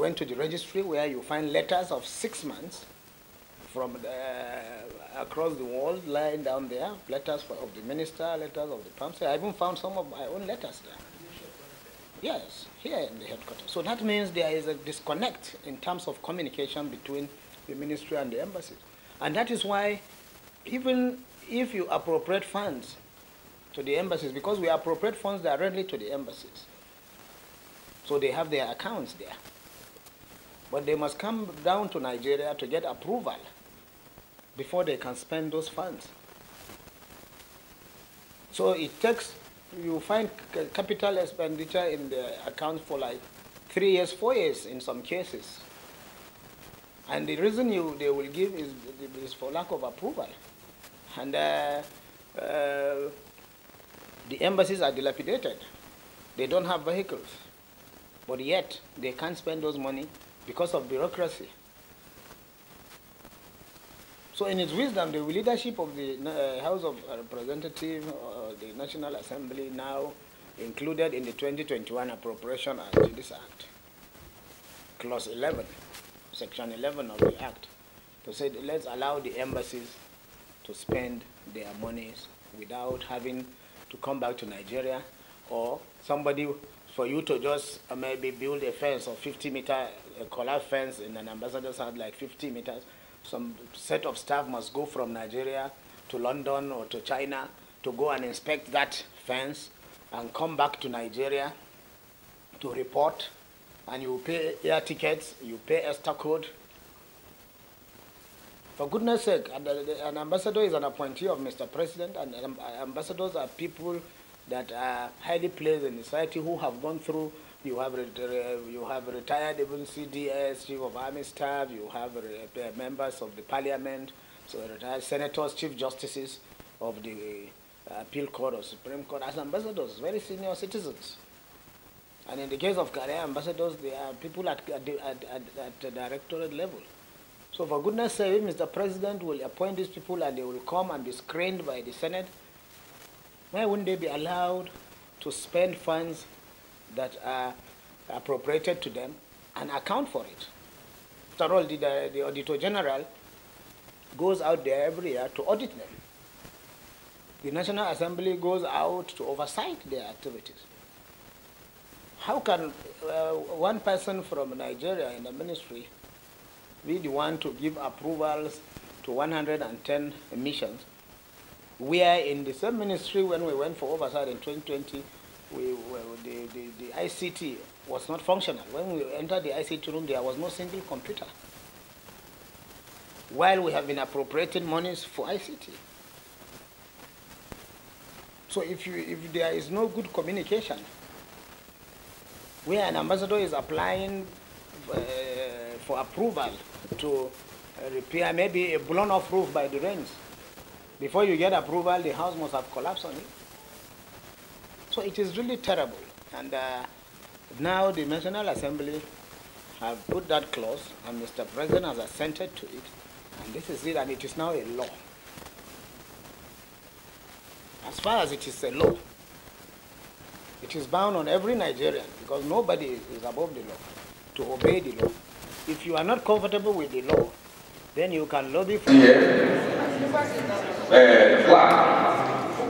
went to the registry where you find letters of six months from uh, across the world lying down there, letters for, of the minister, letters of the prime minister. I even found some of my own letters there. Yes, here in the headquarters. So that means there is a disconnect in terms of communication between the ministry and the embassy. And that is why even if you appropriate funds to the embassies, because we appropriate funds directly to the embassies, so they have their accounts there. But they must come down to Nigeria to get approval before they can spend those funds. So it takes, you find capital expenditure in the account for like three years, four years in some cases. And the reason you, they will give is, is for lack of approval. And uh, uh, the embassies are dilapidated. They don't have vehicles. But yet, they can't spend those money because of bureaucracy. So in its wisdom, the leadership of the uh, House of Representatives, uh, the National Assembly now included in the 2021 Appropriation Act, this Act, Clause 11, Section 11 of the Act, to say let's allow the embassies to spend their monies without having to come back to Nigeria or somebody for you to just uh, maybe build a fence of 50 meter, a collapse fence in an ambassador's house like 50 meters. Some set of staff must go from Nigeria to London or to China to go and inspect that fence and come back to Nigeria to report. And you pay air tickets, you pay estacode. For goodness sake, an ambassador is an appointee of Mr. President, and ambassadors are people that are highly placed in society who have gone through. You have you have retired even CDS, chief of army staff. You have uh, members of the parliament, so retired senators, chief justices of the uh, appeal court or supreme court as ambassadors, very senior citizens. And in the case of career ambassadors, they are people at, at, at, at the directorate level. So for goodness sake, Mr. President will appoint these people and they will come and be screened by the Senate why wouldn't they be allowed to spend funds that are appropriated to them and account for it? After all, the, the Auditor General goes out there every year to audit them. The National Assembly goes out to oversight their activities. How can uh, one person from Nigeria in the ministry be the one to give approvals to 110 missions where in the same ministry when we went for oversight in 2020, we, well, the, the, the ICT was not functional. When we entered the ICT room, there was no single computer. While we have been appropriating monies for ICT. So if, you, if there is no good communication, where an ambassador is applying uh, for approval to repair maybe a blown off roof by the rains, before you get approval, the house must have collapsed on it. So it is really terrible. And uh, now the National Assembly have put that clause, and Mr. President has assented to it. And this is it, and it is now a law. As far as it is a law, it is bound on every Nigerian, because nobody is above the law, to obey the law. If you are not comfortable with the law, then you can lobby for... Yeah. Uh, flag.